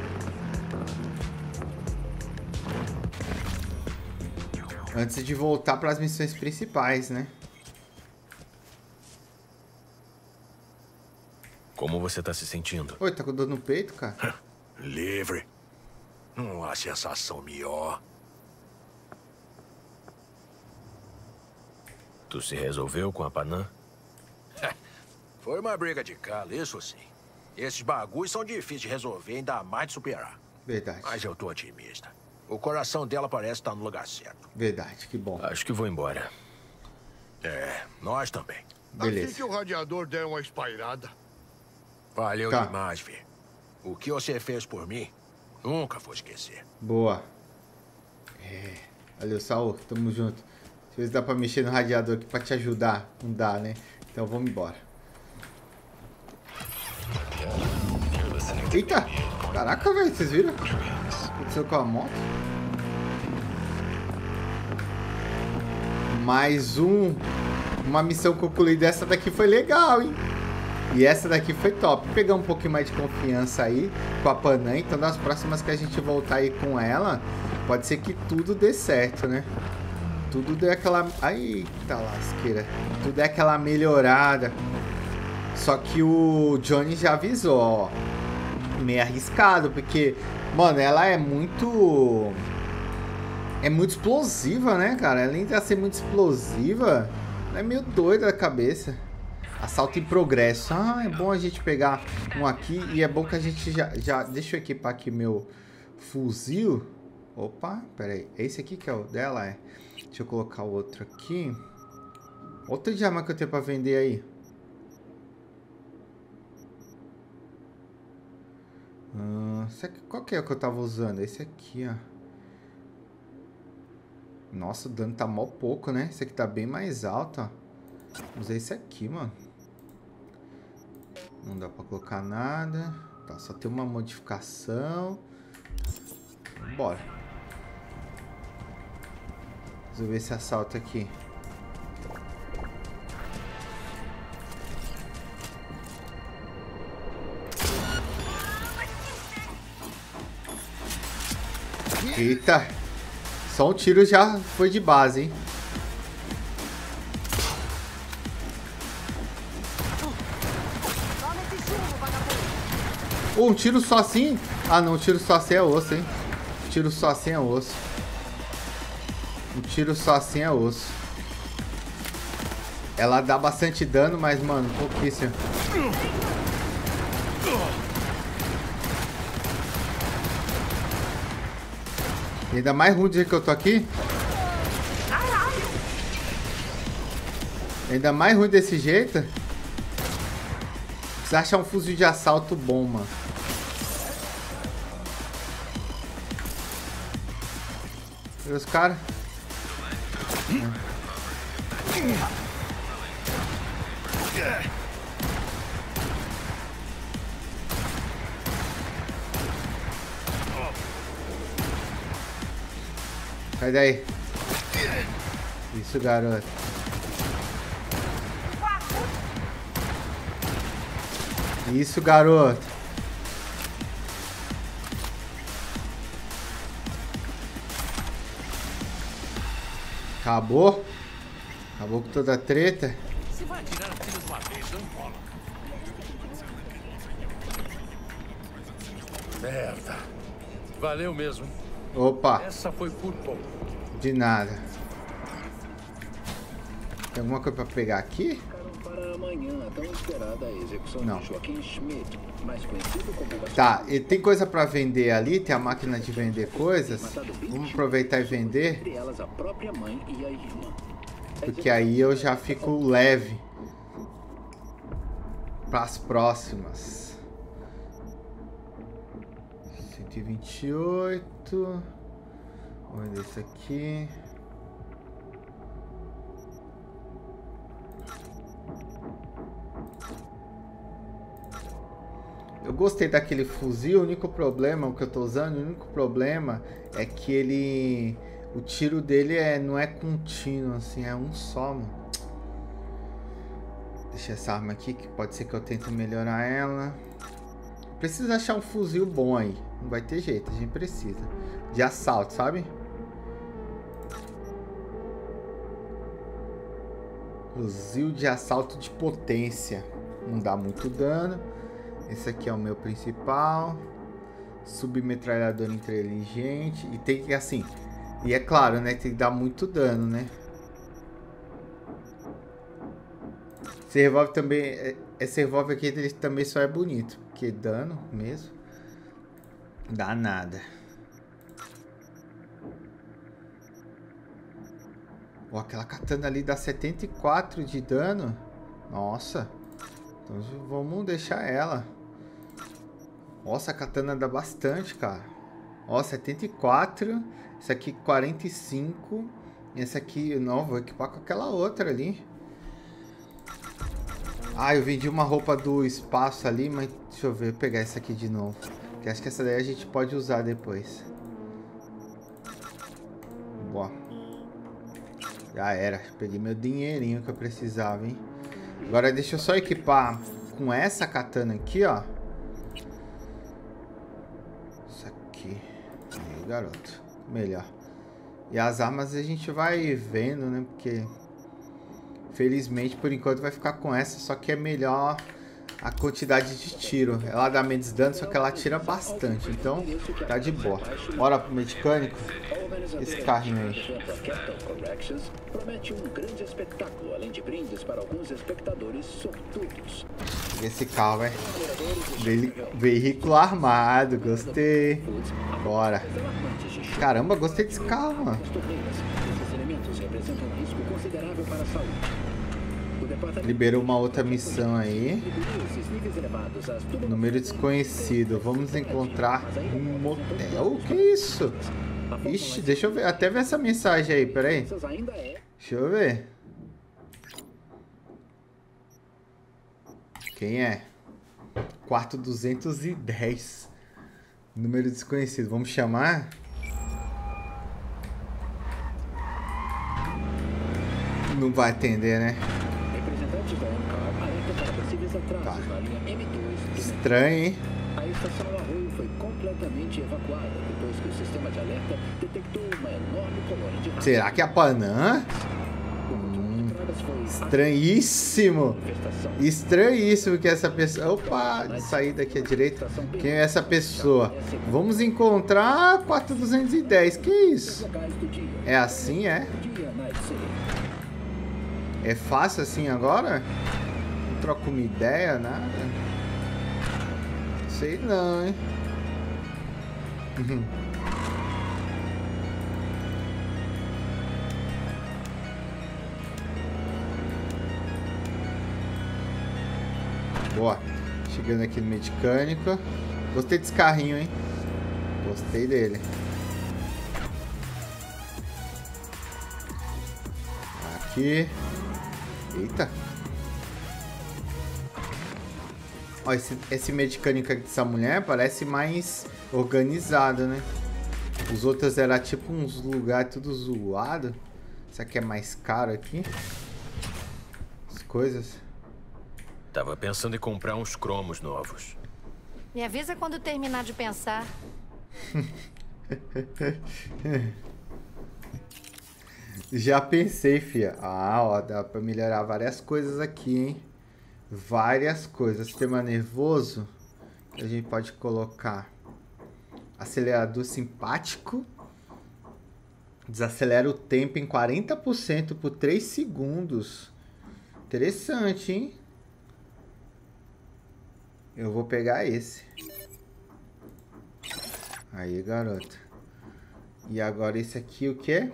Antes de voltar para as missões principais, né?
Como você tá se sentindo?
Oi, tá com dor no peito, cara?
Livre. Não há sensação melhor.
Tu se resolveu com a Panã?
Foi uma briga de calo, isso sim. Esses bagulhos são difíceis de resolver e ainda mais de superar.
Verdade.
Mas eu tô otimista. O coração dela parece estar no lugar certo.
Verdade, que bom.
Acho que vou embora.
É, nós também.
Beleza.
Assim que o radiador der uma espairada.
Valeu tá. demais, Vi. O que você fez por mim, nunca vou esquecer.
Boa. É. Valeu, Saul. Tamo junto. Deixa eu ver se dá pra mexer no radiador aqui pra te ajudar. Não dá, né? Então vamos embora. Eita! Caraca, velho, vocês viram? O que aconteceu com a moto? Mais um. Uma missão concluída. Essa daqui foi legal, hein? E essa daqui foi top. Pegar um pouquinho mais de confiança aí com a Panã. Então, das próximas que a gente voltar aí com ela, pode ser que tudo dê certo, né? Tudo dê aquela... Eita lasqueira. Tudo é aquela melhorada. Só que o Johnny já avisou, ó. Meio arriscado, porque, mano, ela é muito. É muito explosiva, né, cara? Além de ser muito explosiva, ela é meio doida da cabeça. Assalto em progresso. Ah, é bom a gente pegar um aqui e é bom que a gente já. já deixa eu equipar aqui meu fuzil. Opa, pera aí. Esse aqui que é o dela? É. Deixa eu colocar o outro aqui. Outro de arma que eu tenho pra vender aí. Uh, qual que é o que eu tava usando? Esse aqui, ó. Nossa, o dano tá mal pouco, né? Esse aqui tá bem mais alto, ó. Usei esse aqui, mano. Não dá pra colocar nada. Tá, só tem uma modificação. Bora. Resolver esse assalto aqui. Eita. Só um tiro já foi de base, hein? um tiro só assim? Ah, não. Um tiro só assim é osso, hein? Um tiro só assim é osso. Um tiro só assim é osso. Ela dá bastante dano, mas, mano, pouquíssimo. Ainda mais ruim jeito que eu tô aqui. Ainda mais ruim desse jeito. Precisa achar um fuzil de assalto bom, mano. Os caras. Sai daí. Isso, garoto. Isso, garoto. Acabou? Acabou com toda a treta? Vai vez, não.
Merda. Valeu mesmo.
Opa.
Essa foi por pouco.
De nada. Tem alguma coisa pra pegar aqui? Não. Tá, e tem coisa pra vender ali? Tem a máquina de vender coisas? Vamos aproveitar e vender. Porque aí eu já fico leve. Para as próximas. 128. Vamos ver esse aqui. Eu gostei daquele fuzil, o único problema, o que eu tô usando, o único problema é que ele... O tiro dele é, não é contínuo, assim, é um só, mano. Deixa essa arma aqui, que pode ser que eu tente melhorar ela. Precisa achar um fuzil bom aí. Não vai ter jeito, a gente precisa. De assalto, sabe? Fuzil de assalto de potência. Não dá muito dano. Esse aqui é o meu principal. Submetralhador inteligente. E tem que, assim... E é claro, né? Tem que dar muito dano, né? Esse revólver também... É, esse revólver aqui ele também só é bonito. Porque dano mesmo... Dá nada. Ó, aquela katana ali dá 74 de dano. Nossa. Então vamos deixar ela. Nossa, a katana dá bastante, cara. Ó, 74. Essa aqui 45. E essa aqui, não, vou equipar com aquela outra ali. Ah, eu vendi uma roupa do espaço ali, mas deixa eu ver, pegar essa aqui de novo. Que acho que essa daí a gente pode usar depois. Boa. Já era. Peguei meu dinheirinho que eu precisava, hein. Agora deixa eu só equipar com essa katana aqui, ó. garoto. Melhor. E as armas a gente vai vendo, né? Porque... Felizmente, por enquanto, vai ficar com essa. Só que é melhor a quantidade de tiro. Ela dá menos dano, só que ela tira bastante. Então, tá de boa. Bora pro mecânico. Esse carrinho aí. Esse carro, é veículo armado, gostei. Bora. Caramba, gostei desse carro, mano. Esses elementos representam um risco considerável para a saúde. Liberou uma outra missão aí. Número desconhecido. Vamos encontrar um motel. O que é isso? Ixi, deixa eu ver. Até ver essa mensagem aí, peraí. Deixa eu ver. Quem é? Quarto 210. Número desconhecido. Vamos chamar? Não vai atender, né? Tá. Estranho, hein? A estação Arroio foi completamente evacuada depois que o sistema de alerta detectou uma enorme colônia de Será que é a Panã? Hum, estranhíssimo! Estranhíssimo que essa pessoa. Opa! Sair daqui à direita. Quem é essa pessoa? Vamos encontrar 4210. Que isso? É assim, é? É fácil assim agora? Não troco uma ideia, nada? Sei não, hein? Uhum. Boa. Chegando aqui no mecânico. Gostei desse carrinho, hein? Gostei dele. Aqui. Eita. Ó, esse, esse mecânico aqui dessa mulher parece mais organizado, né? Os outros era tipo uns lugares tudo zoado. Isso aqui é mais caro aqui. As coisas.
Tava pensando em comprar uns cromos novos.
Me avisa quando terminar de pensar. <laughs>
Já pensei, fia. Ah, ó, dá pra melhorar várias coisas aqui, hein? Várias coisas. Sistema nervoso. A gente pode colocar acelerador simpático. Desacelera o tempo em 40% por 3 segundos. Interessante, hein? Eu vou pegar esse. Aí, garota. E agora esse aqui, o que?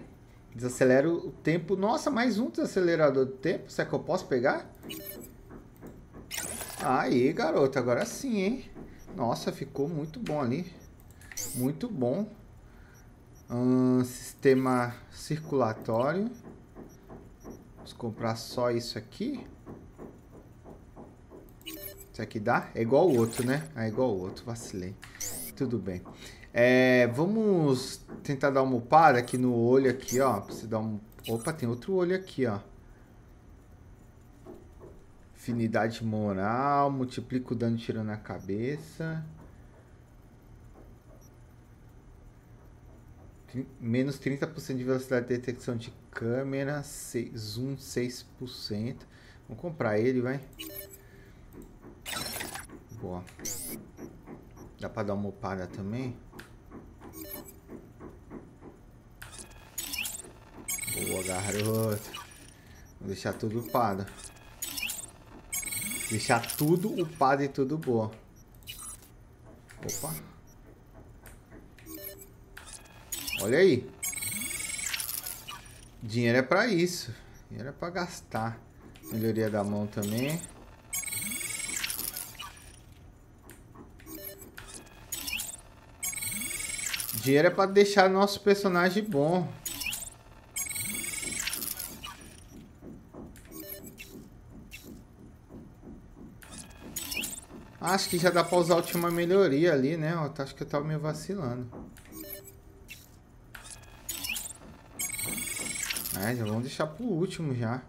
Desacelera o tempo. Nossa, mais um desacelerador do tempo. Será que eu posso pegar? Aí, garota. Agora sim, hein? Nossa, ficou muito bom ali. Muito bom. Hum, sistema circulatório. Vamos comprar só isso aqui. Isso aqui dá? É igual o outro, né? É igual o outro, vacilei. Tudo bem. É, vamos tentar dar uma upada aqui no olho aqui, ó. Pra dar um... Opa, tem outro olho aqui, ó. Afinidade moral, multiplica o dano tirando a cabeça. Menos 30% de velocidade de detecção de câmera, 6, zoom 6%. Vamos comprar ele, vai. Boa. Dá pra dar uma upada também? Boa, garoto. Vou deixar tudo upado. Deixar tudo upado e tudo boa. Opa. Olha aí. Dinheiro é pra isso. Dinheiro é pra gastar. Melhoria da mão também. Dinheiro é pra deixar nosso personagem bom. Acho que já dá pra usar a última melhoria ali, né? Acho que eu tava meio vacilando. É, já vamos deixar pro último já.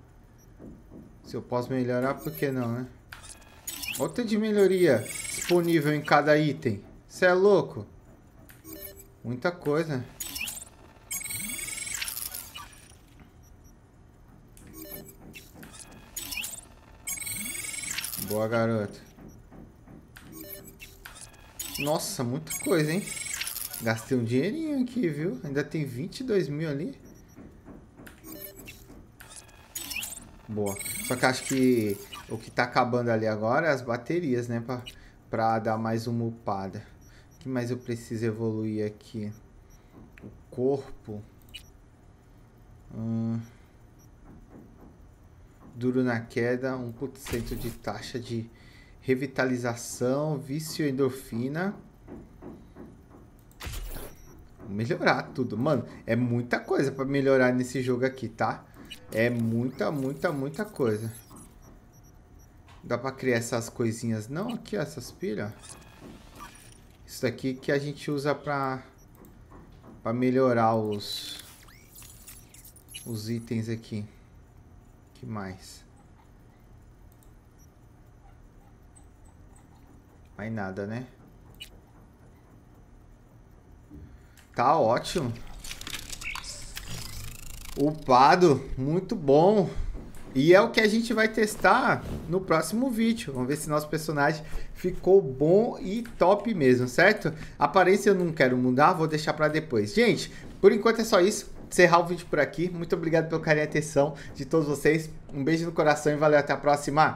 Se eu posso melhorar, por que não, né? Outra de melhoria disponível em cada item. Você é louco? Muita coisa. Boa, garoto. Nossa, muita coisa, hein? Gastei um dinheirinho aqui, viu? Ainda tem 22 mil ali. Boa. Só que acho que o que tá acabando ali agora é as baterias, né? Pra, pra dar mais uma upada que mais eu preciso evoluir aqui? O corpo. Hum. Duro na queda, 1% de taxa de revitalização, vício endorfina. Melhorar tudo. Mano, é muita coisa para melhorar nesse jogo aqui, tá? É muita, muita, muita coisa. Dá pra criar essas coisinhas não aqui, ó, essas pilhas. Isso daqui que a gente usa para para melhorar os os itens aqui. Que mais? Mais nada, né? Tá ótimo. Upado, muito bom. E é o que a gente vai testar no próximo vídeo. Vamos ver se nosso personagem ficou bom e top mesmo, certo? Aparência eu não quero mudar, vou deixar para depois. Gente, por enquanto é só isso. encerrar o vídeo por aqui. Muito obrigado pelo carinho e atenção de todos vocês. Um beijo no coração e valeu, até a próxima.